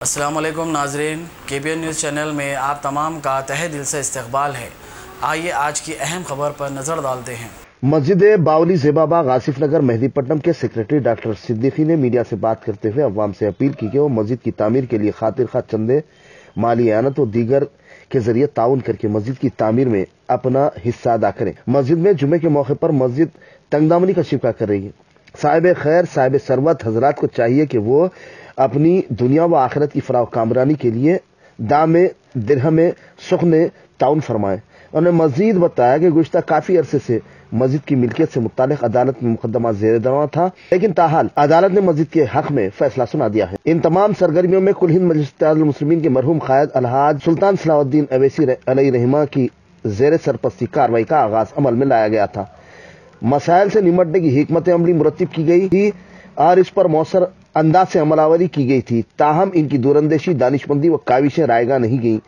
السلام علیکم ناظرین، کے بی این نیوز چینل میں آپ تمام کا تہ دل سے استقبال ہے۔ آئیے آج کی اہم خبر پر نظر ڈالتے ہیں۔ مسجد باولی زیبا باغ آصف نگر مہدی پٹنم کے سیکرٹری ڈاکٹر صدیقی نے میڈیا سے بات کرتے ہوئے عوام سے اپیل کی کہ وہ مسجد کی تعمیر کے لیے خاطر خواہ چندے مالی اعانت اور دیگر کے ذریعے تعاون کر کے مسجد کی تعمیر میں اپنا حصہ ادا کریں۔ مسجد میں جمعے کے موقع پر مسجد تنگ دامنی کا شکا کر رہی ہے۔ صاحب خیر، صاحب سروت حضرات کو چاہیے کہ وہ اپنی دنیا و آخرت کی فراغ کامرانی کے لیے دام درہم سخن تعاون فرمائیں۔ انہوں نے مزید بتایا کہ گزشتہ کافی عرصے سے مسجد کی ملکیت سے متعلق عدالت میں مقدمہ زیر دوا تھا، لیکن تاحال، عدالت نے مسجد کے حق میں فیصلہ سنا دیا ہے۔ ان تمام سرگرمیوں میں کل ہند مجلس المسلمین کے مرحوم قائد الحاج سلطان صلاح الدین اویسی علیہ رحمہ کی زیر سرپرستی کاروائی کا آغاز عمل میں لایا گیا تھا۔ مسائل سے نمٹنے کی حکمت عملی مرتب کی گئی تھی اور اس پر مؤثر انداز سے عمل آوری کی گئی تھی۔ تاہم، ان کی دوراندیشی دانشمندی و کاوشیں رائے گاہ نہیں گئیں۔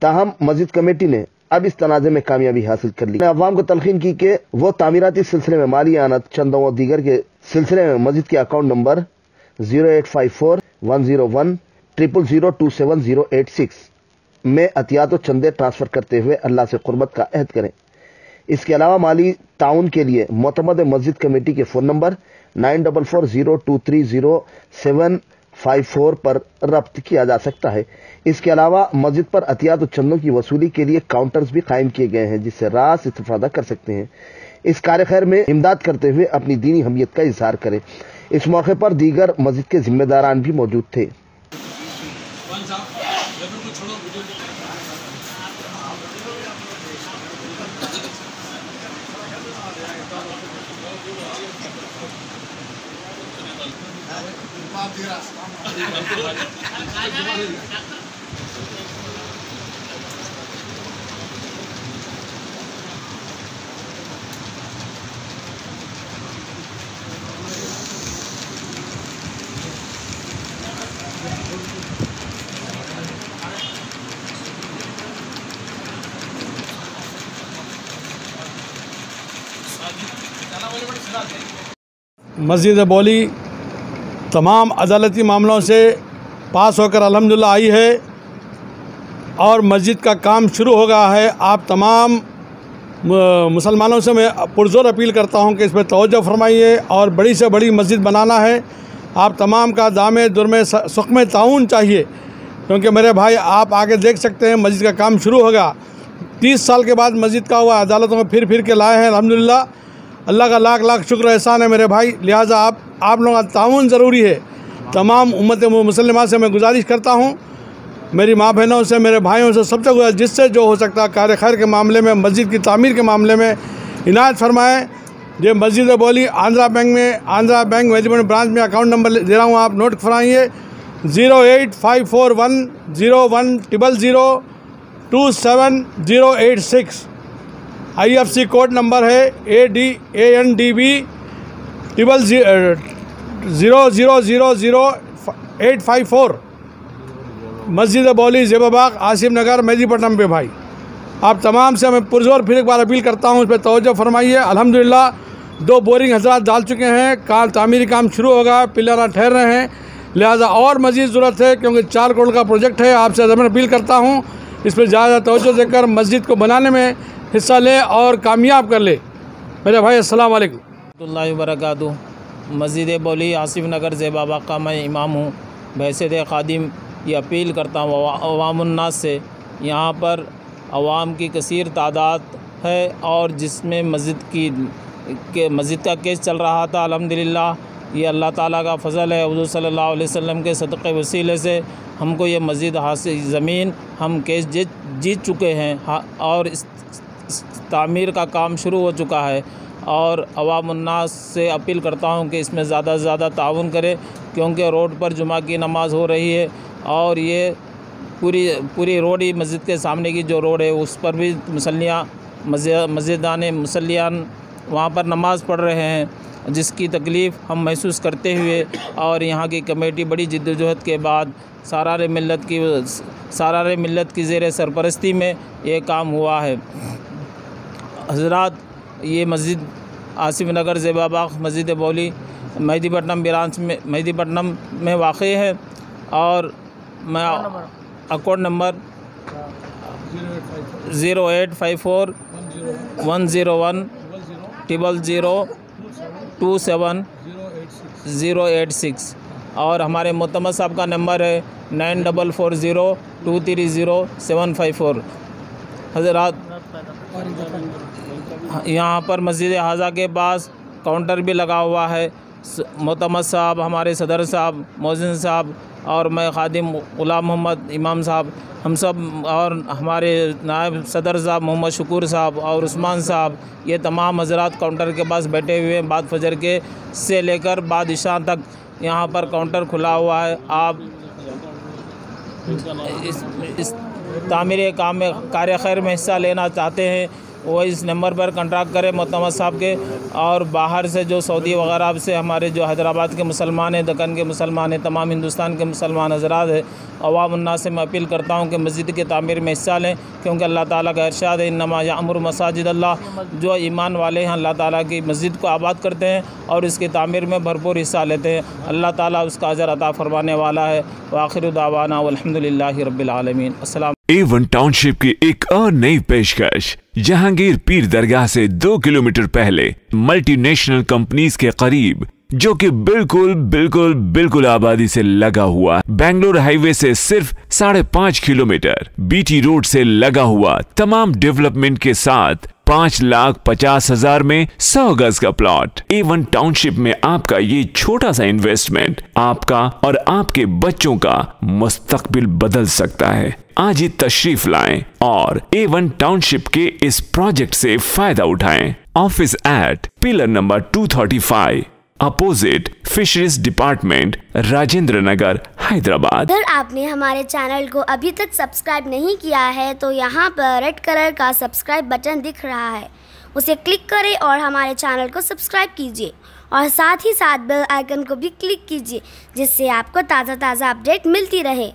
تاہم مسجد کمیٹی نے اب اس تنازع میں کامیابی حاصل کر لی۔ عوام کو تلقین کی کہ وہ تعمیراتی سلسلے میں مالی آنت چندوں اور دیگر کے سلسلے میں مسجد کے account number zero eight five four one zero one triple zero two seven zero eight six میں احتیاط و چندے ٹرانسفر کرتے ہوئے اللہ سے قربت کا عہد کریں۔ اس کے علاوہ مالی تعاون کے لیے معتمد مسجد کمیٹی کے phone number nine double four zero two three zero seven five four پر ربط کیا جا سکتا ہے۔ اس کے علاوہ مسجد پر احتیاط و چندوں کی وصولی کے لیے کاؤنٹرز بھی قائم کیے گئے ہیں، جس سے راس استفادہ کر سکتے ہیں۔ اس کار خیر میں امداد کرتے ہوئے اپنی دینی حمیت کا اظہار کریں۔ اس موقع پر دیگر مسجد کے ذمہ داران بھی موجود تھے۔ مسجد بولی۔ تمام عدالتی معاملوں سے پاس ہو کر الحمدللہ آئی ہے اور مسجد کا کام شروع ہو گیا ہے۔ آپ تمام مسلمانوں سے میں پرزور اپیل کرتا ہوں کہ اس پہ توجہ فرمائیے اور بڑی سے بڑی مسجد بنانا ہے۔ آپ تمام کا دام درم سخم تعاون چاہیے کیونکہ میرے بھائی آپ آگے دیکھ سکتے ہیں مسجد کا کام شروع ہوگا تیس سال کے بعد مسجد کا ہوا، عدالتوں میں پھر پھر کے لائے ہیں، الحمدللہ۔ اللہ کا لاکھ لاکھ شکر احسان ہے میرے بھائی۔ لہٰذا آپ آپ لوگوں کا تعاون ضروری ہے۔ تمام امت مسلمہ سے میں گزارش کرتا ہوں۔ میری ماں بہنوں سے، میرے بھائیوں سے، سب سے گزارش جس سے جو ہو سکتا ہے کار خیر کے معاملے میں، مسجد کی تعمیر کے معاملے میں عنایت فرمائیں۔ یہ مسجد بولی، آندھرا بینک میں، آندھرا بینک ویجمنٹ برانچ میں اکاؤنٹ نمبر دے رہا ہوں، آپ نوٹ فرمائیے۔ Zero eight five four one, zero one double zero two seven zero eight six. I F C code number ہے A D A N D B double zero zero zero zero eight five four. مسجد بولی زیب باغ آصف نگر مہدی پٹنم پہ بھائی۔ آپ تمام سے میں پرزور پھر ایک بار اپیل کرتا ہوں، اس پہ توجہ فرمائیے۔ الحمدللہ، دو بورنگ حضرات ڈال چکے ہیں۔ کام تعمیری کام شروع ہوگا پلر ٹھہر رہے ہیں۔ لہٰذا اور مزید ضرورت ہے، کیونکہ چار کروڑ کا پروجیکٹ ہے، آپ سے زمین اپیل کرتا ہوں۔ اس پہ زیادہ توجہ دے کر مسجد کو بنانے میں حصہ لے اور کامیاب کر لے۔ میرے بھائی، السلام علیکم۔ اللہ وبرکاتہ۔ مسجد بولی آصف نگر زیبا باغ کا میں امام ہوں۔ بحثیت خادم یہ اپیل کرتا ہوں عوام الناس سے، یہاں پر عوام کی کثیر تعداد ہے اور جس میں مسجد کی کہ مسجد کا کیس چل رہا تھا، الحمدللہ یہ اللہ تعالیٰ کا فضل ہے۔ حضور صلی اللہ علیہ وسلم کے صدقے وسیلے سے ہم کو یہ مسجد حاصل زمین ہم کیس جیت جیت چکے ہیں ہاں، اور اس تعمیر کا کام شروع ہو چکا ہے۔ اور عوام الناس سے اپیل کرتا ہوں کہ اس میں زیادہ سے زیادہ تعاون کرے، کیونکہ روڈ پر جمعہ کی نماز ہو رہی ہے۔ اور یہ پوری پوری روڈ ہی مسجد کے سامنے کی جو روڈ ہے، اس پر بھی مسلیاں مسجدان مسلیان وہاں پر نماز پڑھ رہے ہیں۔ جس کی تکلیف ہم محسوس کرتے ہوئے اور یہاں کی کمیٹی بڑی جد و جہد کے بعد سارار ملت کی سارار ملت کی زیر سرپرستی میں یہ کام ہوا ہے۔ حضرات یہ مسجد آصف نگر زیبا باغ مسجد بولی مہدی پٹنم برانچ میں مہدی پٹنم میں واقع ہے اور میں account number. Zero eight five four. One zero. One double zero. Two seven zero eight six. اور ہمارے متمد صاحب کا نمبر ہے nine double four zero two three zero seven five four. حضرات یہاں پر مسجد حاضہ کے پاس کاؤنٹر بھی لگا ہوا ہے۔ متمد صاحب، ہمارے صدر صاحب موزن صاحب اور میں خادم غلام محمد امام صاحب، ہم سب اور ہمارے نائب صدر صاحب محمد شکور صاحب اور عثمان صاحب، یہ تمام حضرات کاؤنٹر کے پاس بیٹھے ہوئے ہیں بعد فجر کے سے لے کر بعد عشاء تک۔ یہاں پر کاؤنٹر کھلا ہوا ہے۔ آپ اس تعمیر کام میں کار خیر میں حصہ لینا چاہتے ہیں۔ وہ اس نمبر پر کنٹیکٹ کرے متمد صاحب کے اور باہر سے جو سعودی وغیرہ سے ہمارے جو حیدرآباد کے مسلمان ہیں، دکن کے مسلمان ہیں، تمام ہندوستان کے مسلمان حضرات ہیں، عوام الناس سے میں اپیل کرتا ہوں کہ مسجد کی تعمیر میں حصہ لیں کیونکہ اللہ تعالیٰ کا ارشاد ہے، انما امر مساجد اللہ۔ جو ایمان والے ہیں، اللہ تعالیٰ کی مسجد کو آباد کرتے ہیں اور اس کی تعمیر میں بھرپور حصہ لیتے ہیں۔ اللہ تعالیٰ اس کا اجر عطا فرمانے والا ہے۔ وآخر دعوانا والحمد للہ رب العالمین۔ السلام اے ون ٹاؤن شپ کی ایک اور نئی پیشکش، جہانگیر پیر درگاہ سے دو کلومیٹر پہلے ملٹی نیشنل کمپنیز کے قریب، جو کہ بالکل بالکل بالکل آبادی سے لگا ہوا بنگلور ہائی وے سے صرف ساڑھے پانچ کلومیٹر بی ٹی روڈ سے لگا ہوا تمام ڈیولپمنٹ کے ساتھ پانچ لاکھ پچاس ہزار میں سو گز کا plot. A one township میں آپ کا یہ چھوٹا سا انویسٹمنٹ آپ کا اور آپ کے بچوں کا مستقبل بدل سکتا ہے۔ آج ہی تشریف لائیں اور اے ون ٹاؤن شپ کے اس پروجیکٹ سے فائدہ اٹھائیں۔ Office at pillar number two thirty five opposite fisheries department Rajendra Nagar. Hyderabad. اگر آپ نے ہمارے چینل کو ابھی تک سبسکرائب نہیں کیا ہے تو یہاں پر ریڈ کلر کا سبسکرائب بٹن دکھ رہا ہے۔ اسے کلک کریں اور ہمارے چینل کو سبسکرائب کیجیے اور ساتھ ہی ساتھ بیل آئیکن کو بھی کلک کیجیے جس سے آپ کو تازہ تازہ اپڈیٹ ملتی رہے۔